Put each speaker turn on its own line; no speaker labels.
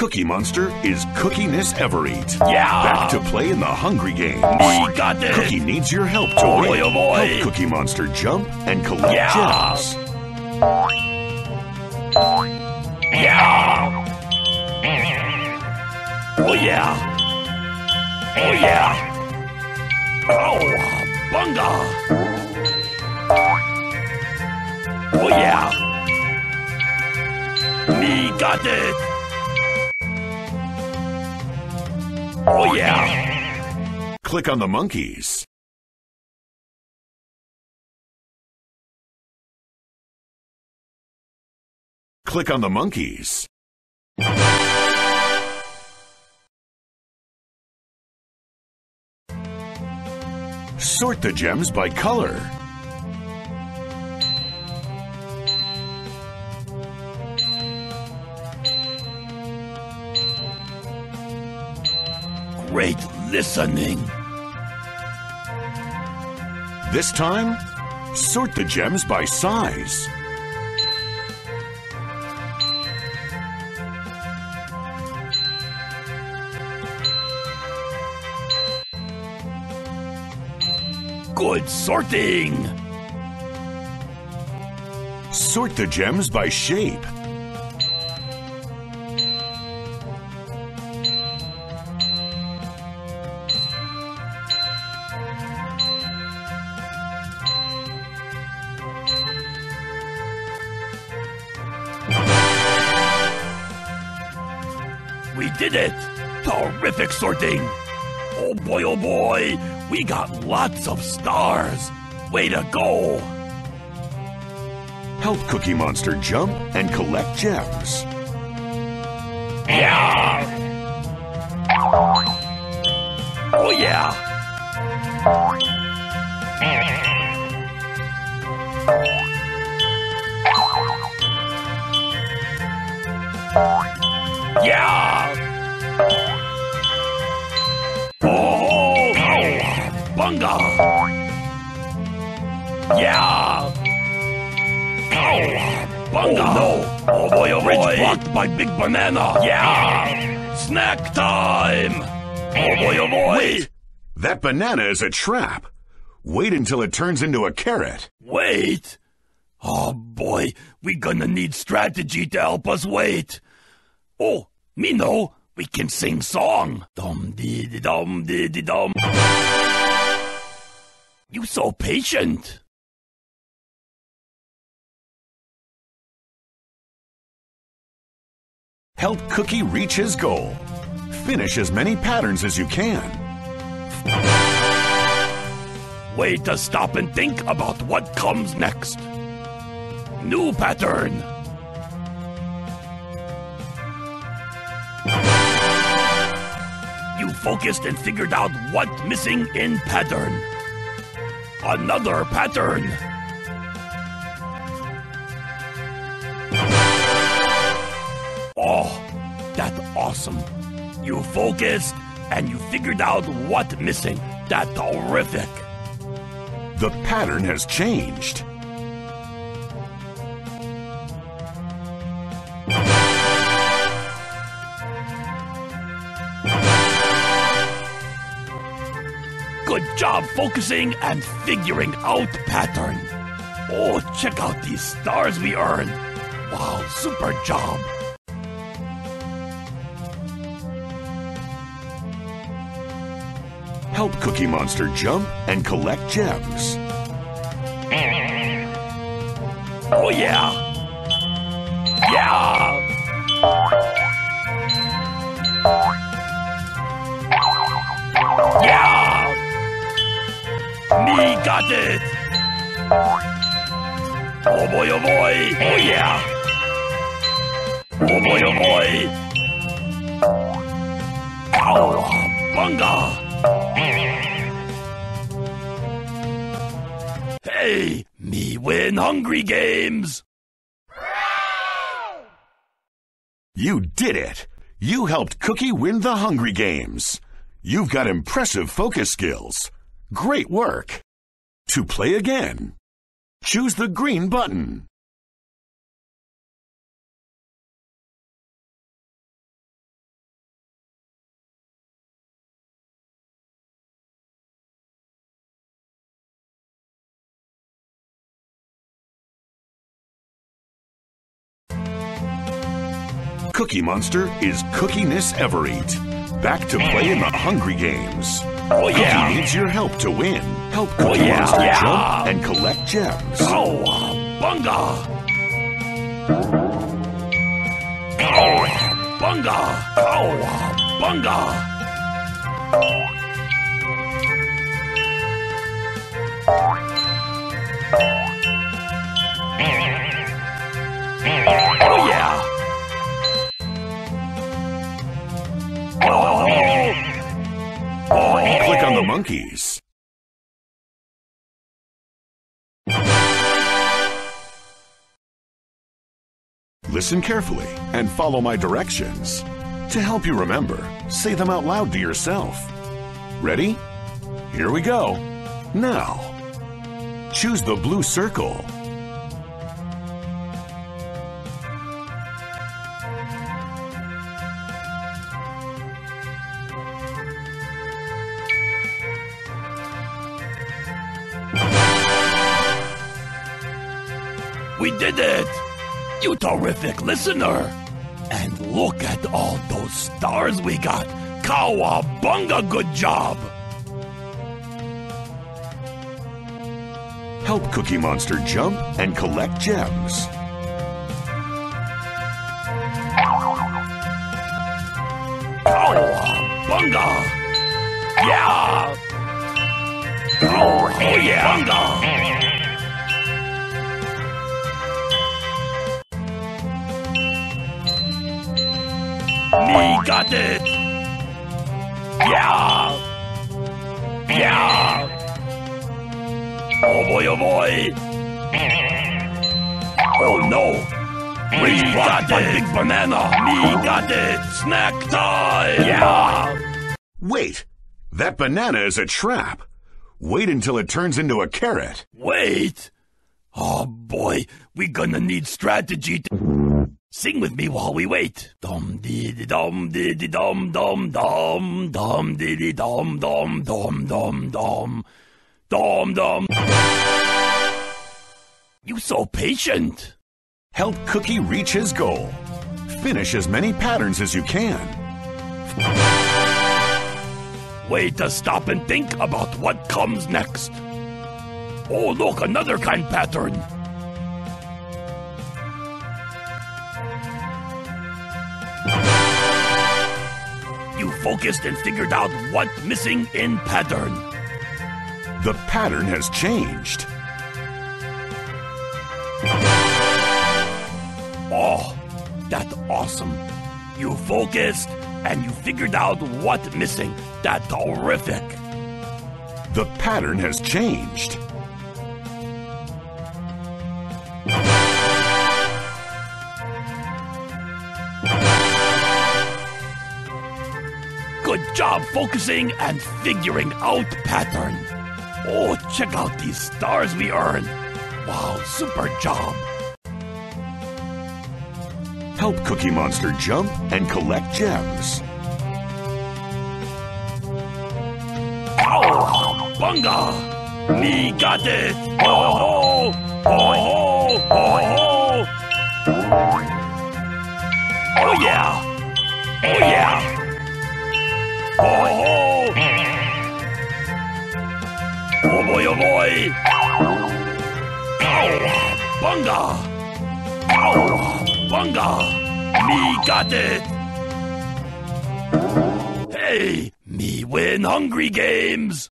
Cookie Monster is Cookiness Evereat.
Yeah.
Back to play in the Hungry Games.
We got it.
Cookie needs your help to
Oh,
win.
oh, boy.
Help Cookie Monster jump and collect
Yeah.
gems.
Yeah. Oh yeah. Oh yeah. Oh, bunga. Oh yeah. Me got it. Oh yeah.
Click on the monkeys. Click on the monkeys. Sort the gems by color.
Great listening.
This time, sort the gems by size.
Good sorting.
Sort the gems by shape.
We did it! Terrific sorting! Oh boy, oh boy! We got lots of stars! Way to go!
Help Cookie Monster jump and collect gems.
Yeah! Oh yeah! Yeah! Yeah! Bunga! Oh, no! Oh boy, oh boy! blocked by Big Banana! Yeah! Snack time! Oh boy, oh boy!
Wait! That banana is a trap. Wait until it turns into a carrot.
Wait! Oh boy, we gonna need strategy to help us wait. Oh, me know, we can sing song. Dum dee dee dum dee dee dum. You so patient.
Help Cookie reach his goal. Finish as many patterns as you can.
Way to stop and think about what comes next. New pattern. You focused and figured out what's missing in pattern. Another pattern. Oh, that's awesome. You focused and you figured out what's missing. That's terrific.
The pattern has changed.
Good job focusing and figuring out pattern. Oh, check out these stars we earned. Wow, super job.
Help Cookie Monster jump and collect gems.
Oh yeah. Yeah. Got it. Oh boy, oh boy. Oh yeah. Oh boy, oh boy. Ow, bunga. Hey, me win Hungry Games.
You did it! You helped Cookie win the Hungry Games. You've got impressive focus skills. Great work! To play again, choose the green button. Cookie Monster is Cookiness Evereat. Back to playing the Hungry Games.
Oh, yeah.
Cookie needs your help to win. Help Cookie
yeah, yeah.
jump and collect gems.
Cowabunga! Cowabunga! Cowabunga! Oh yeah! Oh! Yeah. Oh!
Click on the monkeys. Listen carefully and follow my directions. To help you remember, say them out loud to yourself. Ready? Here we go. Now, choose the blue circle.
We did it! You terrific listener! And look at all those stars we got! Cowabunga, good job!
Help Cookie Monster jump and collect gems.
Cowabunga! Yeah! Oh, oh yeah! Bunga! Me got it! Yeah! Yeah! Oh boy, oh boy! Oh no! We got it! Big banana! Me got it! Snack time! Yeah!
Wait! That banana is a trap. Wait until it turns into a carrot.
Wait! Oh boy, we gonna need strategy to... Sing with me while we wait. Dum diddy dum diddy dum dum dum dum diddy dum dum dum dum dum dum dum. You so patient.
Help Cookie reach his goal. Finish as many patterns as you can.
Wait to stop and think about what comes next. Oh, look, another kind pattern. Focused and figured out what missing in pattern.
The pattern has changed.
Oh, that's awesome. You focused and you figured out what missing. That's terrific.
The pattern has changed.
Good job focusing and figuring out pattern. Oh, check out these stars we earn. Wow, super job.
Help Cookie Monster jump and collect gems.
Bunga! Me got it! Oh! Oh! Oh! Oh! Oh yeah! Oh yeah! Oh! Boy, oh boy! Bunga! Bunga! Me got it! Hey! Me win Hungry Games!